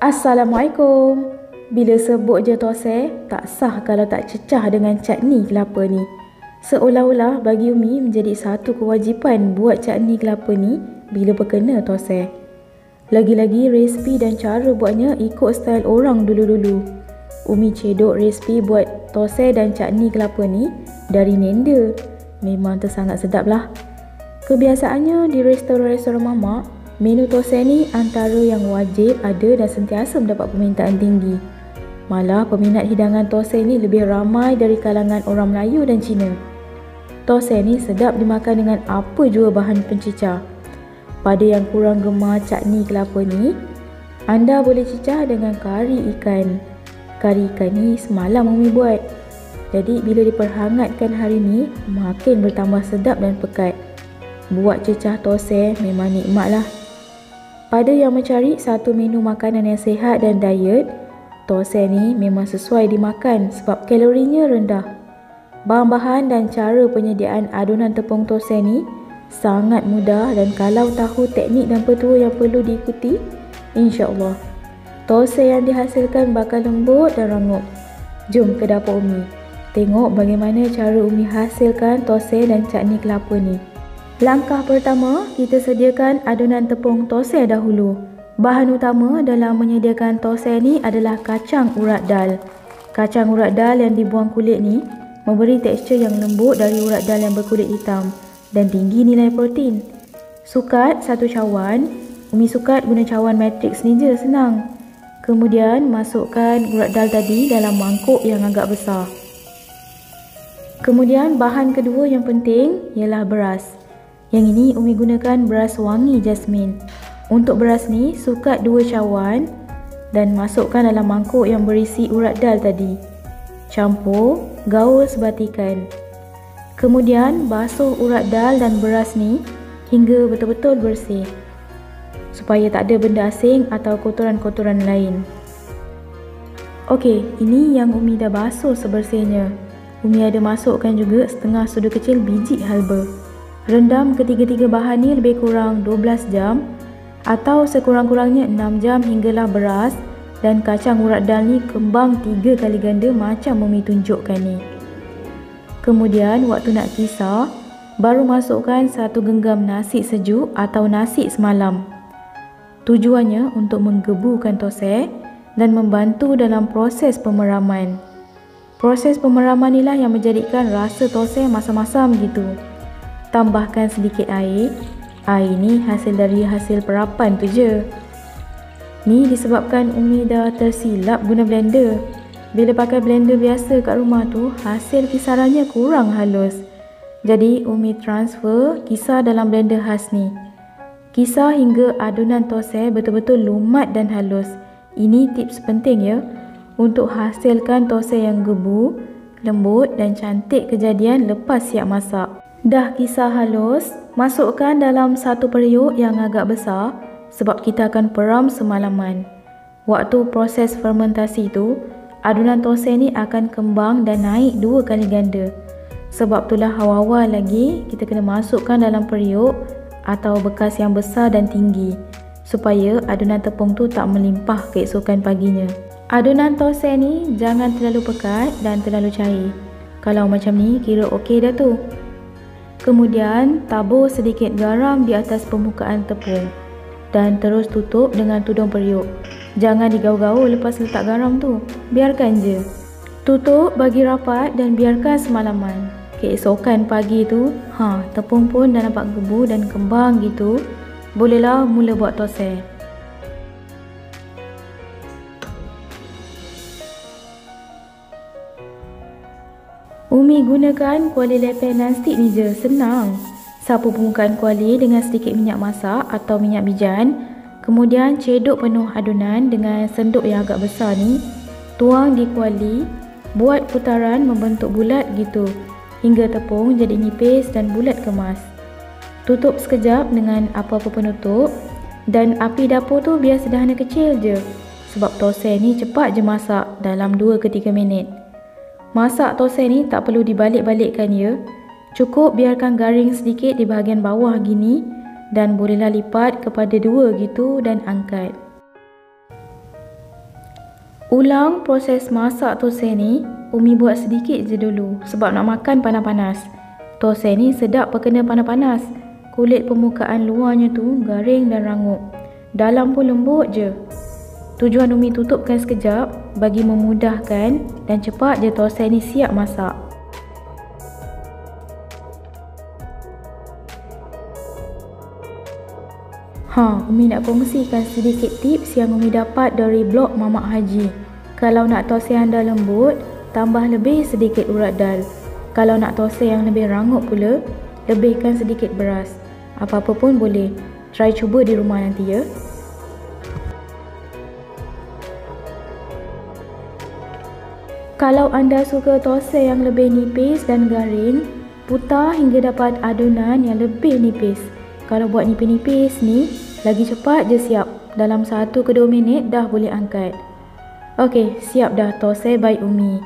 Assalamualaikum. Bila sebut je tose, tak sah kalau tak cecah dengan cakni kelapa ni. Seolah-olah bagi Umi menjadi satu kewajipan buat cakni kelapa ni bila berkena tose. Lagi-lagi resipi dan cara buatnya ikut style orang dulu-dulu. Umi cedok resipi buat tose dan cakni kelapa ni dari Nenda. Memang tersangat sedap lah. Kebiasaannya di restoran-restoran mamak, menu tose ni antara yang wajib ada dan sentiasa mendapat permintaan tinggi. Malah peminat hidangan tosai ni lebih ramai dari kalangan orang Melayu dan Cina. Tosai ni sedap dimakan dengan apa jua bahan pencicah. Pada yang kurang gemar cakni kelapa ni, anda boleh cicah dengan kari ikan. Kari ikan ni semalam Umi buat. Jadi bila diperhangatkan hari ni, makin bertambah sedap dan pekat. Buat cecah tosai memang nikmat lah. Pada yang mencari satu menu makanan yang sihat dan diet, Tosai ni memang sesuai dimakan sebab kalorinya rendah. Bahan-bahan dan cara penyediaan adunan tepung tosai ni sangat mudah dan kalau tahu teknik dan petua yang perlu diikuti, insya-Allah tosai yang dihasilkan bakal lembut dan rangup. Jom ke dapur Umi. Tengok bagaimana cara Umi hasilkan tosai dan cakni kelapa ni. Langkah pertama, kita sediakan adunan tepung tosai dahulu. Bahan utama dalam menyediakan tosai ni adalah kacang urat dal. Kacang urat dal yang dibuang kulit ni memberi tekstur yang lembut dari urat dal yang berkulit hitam dan tinggi nilai protein. Sukat satu cawan. Umi sukat guna cawan matrix ni je senang. Kemudian masukkan urat dal tadi dalam mangkuk yang agak besar. Kemudian bahan kedua yang penting ialah beras. Yang ini Umi gunakan beras wangi jasmine. Untuk beras ni, sukat dua cawan dan masukkan dalam mangkuk yang berisi urat dal tadi. Campur, gaul sebatikan. Kemudian, basuh urat dal dan beras ni hingga betul-betul bersih. Supaya tak ada benda asing atau kotoran-kotoran lain. Okey, ini yang Umi dah basuh sebersihnya. Umi ada masukkan juga setengah sudu kecil biji halba. Rendam ketiga-tiga bahan ni lebih kurang 12 jam atau sekurang-kurangnya 6 jam hinggalah beras dan kacang urat dal ni kembang 3 kali ganda macam Mumi tunjukkan ni. Kemudian waktu nak kisar, baru masukkan satu genggam nasi sejuk atau nasi semalam. Tujuannya untuk menggebukan tosek dan membantu dalam proses pemeraman. Proses pemeraman inilah yang menjadikan rasa tosek masam-masam gitu. Tambahkan sedikit air Air ni hasil dari hasil perapan tu je. Ni disebabkan Umi dah tersilap guna blender. Bila pakai blender biasa kat rumah tu, hasil kisarannya kurang halus. Jadi Umi transfer kisar dalam blender khas ni. Kisar hingga adunan tosai betul-betul lumat dan halus. Ini tips penting ya untuk hasilkan tosai yang gebu, lembut dan cantik kejadian lepas siap masak. Dah kisar halus, masukkan dalam satu periuk yang agak besar sebab kita akan peram semalaman. Waktu proses fermentasi itu, adunan tosai ni akan kembang dan naik dua kali ganda. Sebab itulah awal-awal lagi kita kena masukkan dalam periuk atau bekas yang besar dan tinggi supaya adunan tepung tu tak melimpah keesokan paginya. Adunan tosai ni jangan terlalu pekat dan terlalu cair. Kalau macam ni kira okey dah tu. Kemudian tabur sedikit garam di atas permukaan tepung dan terus tutup dengan tudung periuk. Jangan digaul-gaul lepas letak garam tu. Biarkan je. Tutup bagi rapat dan biarkan semalaman. Keesokan pagi tu, ha, tepung pun dah nampak gebu dan kembang gitu. Bolehlah mula buat tosai. Umi gunakan kuali lepeh nonstick ni je, senang. Sapu permukaan kuali dengan sedikit minyak masak atau minyak bijan. Kemudian cedok penuh adunan dengan senduk yang agak besar ni. Tuang di kuali, buat putaran membentuk bulat gitu. Hingga tepung jadi nipis dan bulat kemas. Tutup sekejap dengan apa-apa penutup. Dan api dapur tu biar sederhana kecil je. Sebab tosai ni cepat je masak dalam 2 ke 3 minit. Masak tosai ni tak perlu dibalik-balikkan ya. Cukup biarkan garing sedikit di bahagian bawah gini dan bolehlah lipat kepada dua gitu dan angkat. Ulang proses masak tosai ni, Umi buat sedikit je dulu sebab nak makan panas-panas. Tosai ni sedap perkena panas-panas. Kulit permukaan luarnya tu garing dan rangup. Dalam pun lembut je. Tujuan Umi tutupkan sekejap bagi memudahkan dan cepat je tosai ni siap masak. Ha, Umi nak kongsikan sedikit tips yang Umi dapat dari blog Mamak Haji. Kalau nak tosai anda lembut, tambah lebih sedikit urat dal. Kalau nak tosai yang lebih rangup pula, lebihkan sedikit beras. Apa-apa pun boleh. Try cuba di rumah nanti ya. Kalau anda suka tosai yang lebih nipis dan garing, putar hingga dapat adunan yang lebih nipis. Kalau buat nipis-nipis ni, lagi cepat je siap. Dalam 1 ke 2 minit dah boleh angkat. Okey, siap dah tosai baik Umi.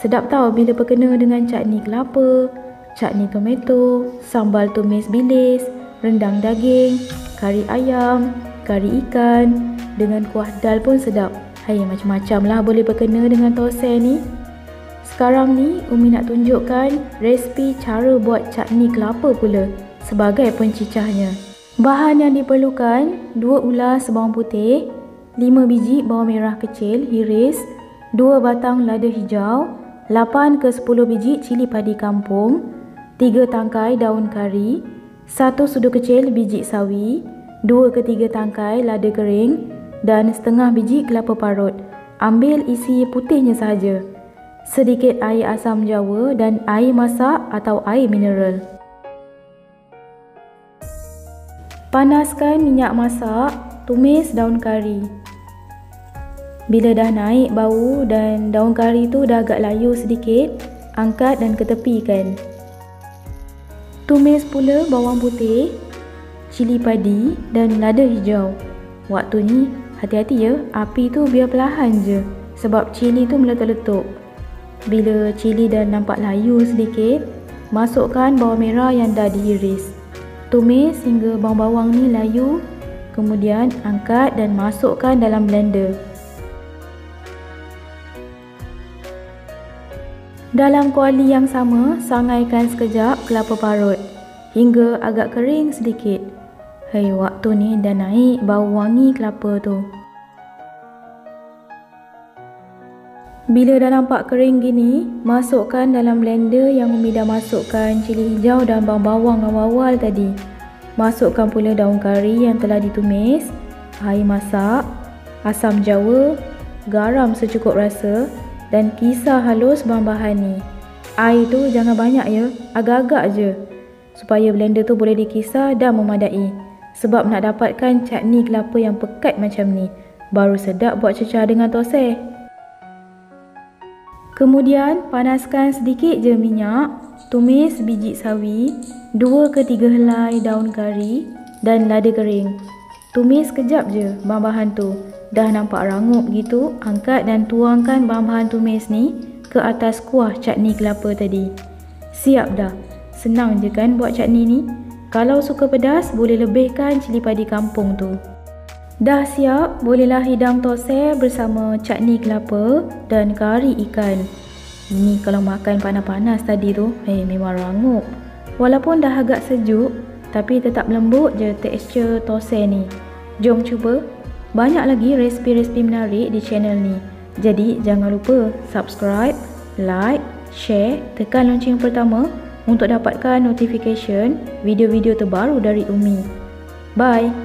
Sedap tahu bila berkena dengan cakni kelapa, cakni tomato, sambal tumis bilis, rendang daging, kari ayam, kari ikan dengan kuah dal pun sedap. Hai, macam-macam lah boleh berkena dengan tosai ni. Sekarang ni, Umi nak tunjukkan resipi cara buat cakni kelapa pula sebagai pencicahnya. Bahan yang diperlukan 2 ulas bawang putih, 5 biji bawang merah kecil hiris, 2 batang lada hijau, 8 ke 10 biji cili padi kampung, 3 tangkai daun kari, 1 sudu kecil biji sawi, 2 ke 3 tangkai lada kering dan setengah biji kelapa parut. Ambil isi putihnya sahaja. Sedikit air asam jawa dan air masak atau air mineral. Panaskan minyak masak, tumis daun kari. Bila dah naik bau dan daun kari tu dah agak layu sedikit, angkat dan ketepikan. Tumis pula bawang putih, cili padi dan lada hijau. Waktu ni hati-hati ya, api tu biar perlahan je sebab cili tu meletup-letup. Bila cili dah nampak layu sedikit, masukkan bawang merah yang dah diiris. Tumis hingga bawang-bawang ni layu Kemudian angkat dan masukkan dalam blender Dalam kuali yang sama, sangaikan sekejap kelapa parut Hingga agak kering sedikit Hei, waktu ni dah naik bau wangi kelapa tu Bila dah nampak kering gini, masukkan dalam blender yang Umi dah masukkan cili hijau dan bawang-bawang awal-awal tadi. Masukkan pula daun kari yang telah ditumis, air masak, asam jawa, garam secukup rasa dan kisar halus bahan-bahan ni. Air tu jangan banyak ya, agak-agak je. Supaya blender tu boleh dikisar dan memadai. Sebab nak dapatkan cakni kelapa yang pekat macam ni, baru sedap buat cecah dengan tosai. Kemudian panaskan sedikit je minyak, tumis biji sawi, 2 ke 3 helai daun kari dan lada kering. Tumis kejap je bahan-bahan tu. Dah nampak rangup gitu, angkat dan tuangkan bahan-bahan tumis ni ke atas kuah cakni kelapa tadi. Siap dah. Senang je kan buat cakni ni? Kalau suka pedas, boleh lebihkan cili padi kampung tu. Dah siap, bolehlah hidang tosai bersama cakni kelapa dan kari ikan. Ini kalau makan panas-panas tadi tu, eh memang rangup. Walaupun dah agak sejuk, tapi tetap lembut je tekstur tosai ni. Jom cuba. Banyak lagi resipi-resipi menarik di channel ni. Jadi jangan lupa subscribe, like, share, tekan lonceng pertama untuk dapatkan notification video-video terbaru dari Umi. Bye!